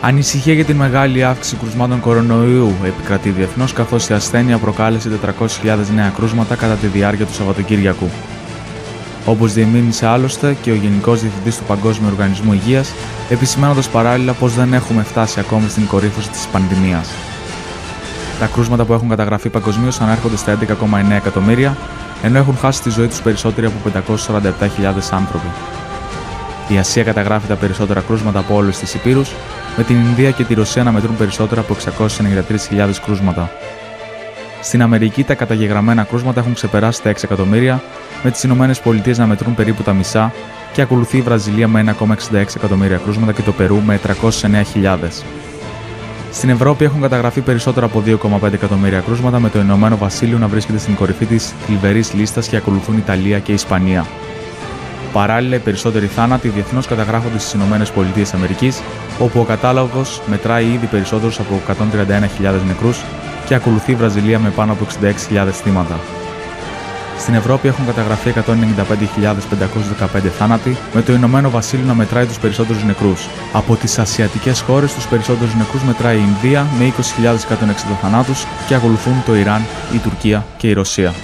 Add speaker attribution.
Speaker 1: Ανησυχία για την μεγάλη αύξηση κρουσμάτων κορονοϊού επικρατεί διεθνώς, καθώς η ασθένεια προκάλεσε 400.000 νέα κρούσματα κατά τη διάρκεια του Σαββατοκύριακου. Όπως διεμήνυσε άλλωστε και ο Γενικός Διευθυντής του Παγκόσμιου Οργανισμού Υγείας, επισημένοντα παράλληλα πως δεν έχουμε φτάσει ακόμη στην κορύφωση της πανδημίας. Τα κρούσματα που έχουν καταγραφεί παγκοσμίως ανέρχονται στα 11,9 εκατομμύρια, ενώ έχουν χάσει τη ζωή τους περισσότεροι από 547.000 άνθρωποι. Η Ασία καταγράφει τα περισσότερα κρούσματα από όλε τις υπήρους, με την Ινδία και τη Ρωσία να μετρούν περισσότερα από 693.000 κρούσματα. Στην Αμερική τα καταγεγραμμένα κρούσματα έχουν ξεπεράσει τα 6 εκατομμύρια, με τις Ηνωμένες Πολιτείες να μετρούν περίπου τα μισά και ακολουθεί η Βραζιλία με 1,66 εκατομμύρια κρούσματα και το Περού με 309.000. Στην Ευρώπη έχουν καταγραφεί περισσότερα από 2,5 εκατομμύρια κρούσματα, με το Ηνωμένο Βασίλειο να βρίσκεται στην κορυφή της θλιβερής λίστας και ακολουθούν Ιταλία και Ισπανία. Παράλληλα, οι περισσότεροι θάνατοι διεθνώς καταγράφονται στις ΗΠΑ, όπου ο κατάλογος μετράει ήδη περισσότερους από 131.000 νεκρούς και ακολουθεί η Βραζιλία με πάνω από 66.000 θύματα. Στην Ευρώπη έχουν καταγραφεί 195.515 θάνατοι, με το Ηνωμένο Βασίλειο να μετράει τους περισσότερους νεκρούς. Από τις ασιατικές χώρες, τους περισσότερους νεκρούς μετράει η Ινδία με 20.160 θανάτους και ακολουθούν το Ιράν, η Τουρκία και η Ρωσία.